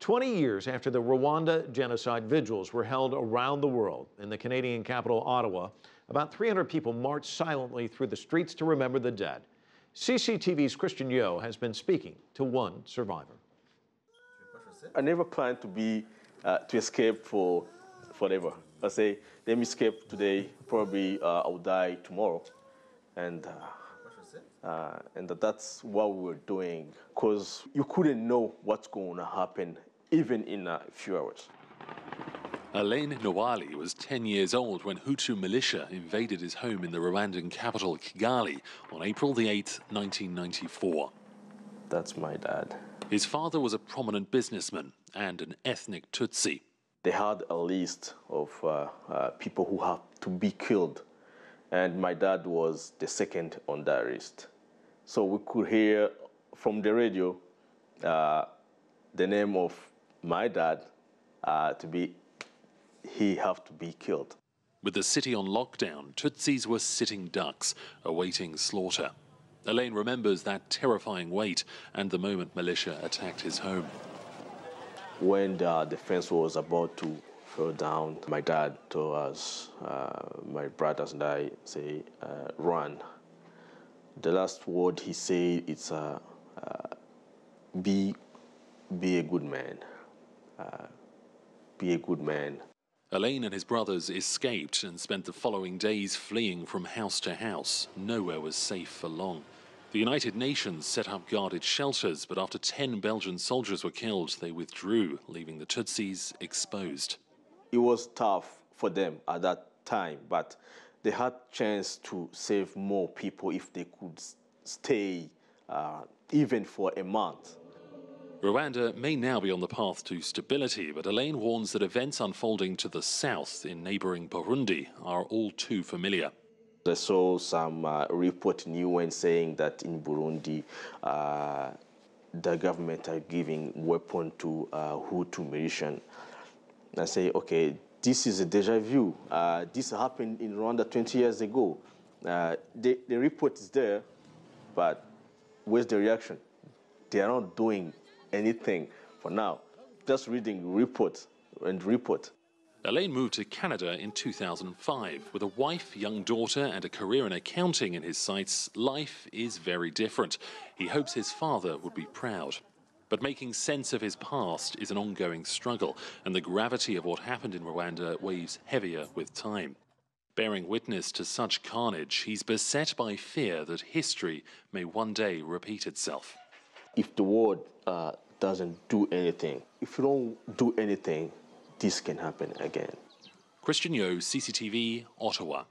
20 years after the Rwanda genocide vigils were held around the world in the Canadian capital, Ottawa, about 300 people marched silently through the streets to remember the dead. CCTV's Kristiaan Yeo has been speaking to one survivor. I never planned to be uh, to escape for forever. I say, let me escape today. Probably uh, I'll die tomorrow, and uh, uh and that's what we were doing. Cause you couldn't know what's going to happen even in a few hours. Alain Nawali was 10 years old when Hutu militia invaded his home in the Rwandan capital, Kigali, on April the 8th, 1994. That's my dad. His father was a prominent businessman and an ethnic Tutsi. They had a list of uh, uh, people who had to be killed, and my dad was the second on that list. So we could hear from the radio uh, the name of my dad uh, to be, he have to be killed. With the city on lockdown, Tutsis were sitting ducks, awaiting slaughter. Alain remembers that terrifying wait and the moment militia attacked his home. When the defense was about to fall down, my dad told us, uh, my brothers and I, say, uh, run. The last word he said, it's uh, uh be, be a good man. Uh, be a good man. Alain and his brothers escaped and spent the following days fleeing from house to house. Nowhere was safe for long. The United Nations set up guarded shelters, but after 10 Belgian soldiers were killed, they withdrew, leaving the Tutsis exposed. It was tough for them at that time, but they had chance to save more people if they could stay uh, even for a month. Rwanda may now be on the path to stability, but Alain warns that events unfolding to the south in neighboring Burundi are all too familiar. I saw some uh, report in UN saying that in Burundi, uh, the government are giving weapon to uh, Hutu militia. I say, okay, this is a deja vu. Uh, this happened in Rwanda 20 years ago. Uh, the, the report is there, but where's the reaction? They are not doing anything for now. Just reading report and report. Alain moved to Canada in 2005. With a wife, young daughter, and a career in accounting in his sights, life is very different. He hopes his father would be proud. But making sense of his past is an ongoing struggle, and the gravity of what happened in Rwanda weighs heavier with time. Bearing witness to such carnage, he's beset by fear that history may one day repeat itself if the world uh, doesn't do anything, if you don't do anything, this can happen again. Kristiaan Yeo, CCTV, Ottawa.